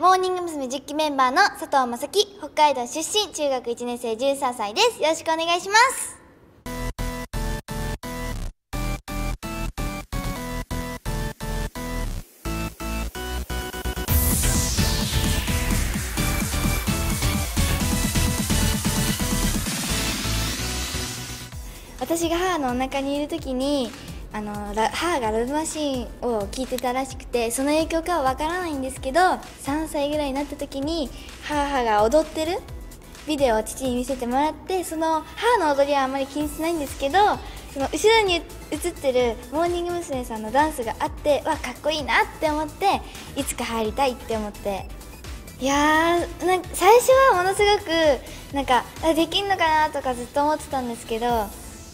モーニング娘。10期メンバーの佐藤正樹北海道出身中学1年生13歳ですよろしくお願いします私が母のお腹にいる時にあの母がラブマシーンを聴いてたらしくてその影響かはわからないんですけど3歳ぐらいになった時に母が踊ってるビデオを父に見せてもらってその母の踊りはあんまり気にしないんですけどその後ろに映ってるモーニング娘。さんのダンスがあってわかっこいいなって思っていつか入りたいって思っていやーなんか最初はものすごくなんかできんのかなとかずっと思ってたんですけど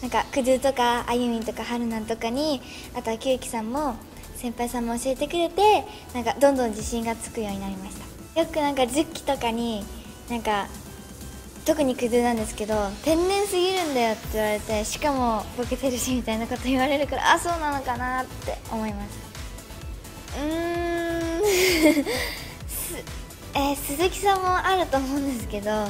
なんかクドゥとかあゆみんとかはるなんとかにあとはきゅうきさんも先輩さんも教えてくれてなんかどんどん自信がつくようになりました。よくなんか10期とかになんか特にクドゥなんですけど天然すぎるんだよって言われてしかもボケてるしみたいなこと言われるからあそうなのかなって思います。うーん。すえー鈴木さんもあると思うんですけどあ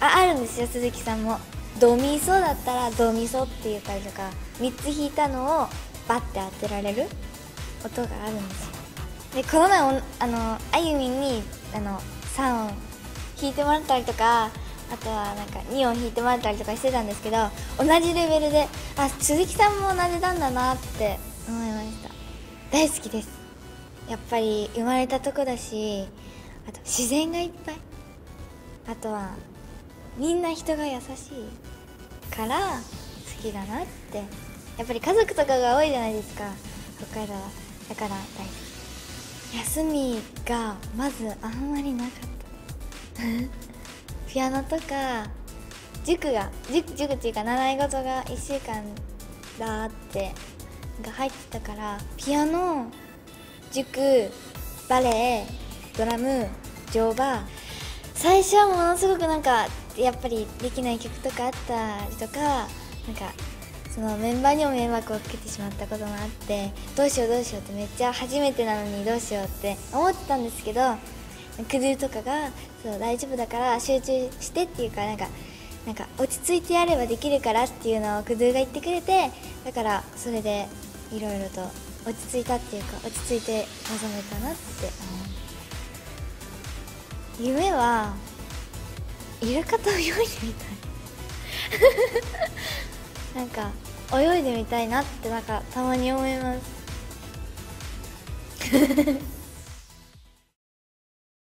あるんですよ鈴木さんも。ドミソだったらドミソって言ったりとか。3つ弾いたのをバッて当てられる音があるんですよ。でこの前あのあゆみんにあの3音弾いてもらったりとかあとはなんか2音弾いてもらったりとかしてたんですけど同じレベルであ鈴木さんも同じなんだなって思いました。大好きです。やっぱり生まれたとこだしあと自然がいっぱい。あとはみんな人が優しいから好きだなって。やっぱり家族とかが多いじゃないですか。北海道は。だから大好き休みがまずあんまりなかった。ピアノとか塾が塾塾っていうか習い事が1週間だってが入ってたからピアノ塾バレエドラム乗馬最初はものすごくなんかやっぱりできない曲とかあったりとかなんかそのメンバーにも迷惑をかけてしまったこともあってどうしようどうしようってめっちゃ初めてなのにどうしようって思ってたんですけどクルーとかがそう大丈夫だから集中してっていうかなんかなんか落ち着いてやればできるからっていうのをクドゥが言ってくれてだからそれでいろいろと落ち着いたっていうか落ち着いて臨めたなって思う。夢はイルカと泳いでみたい。なんか泳いでみたいなってなんかたまに思います。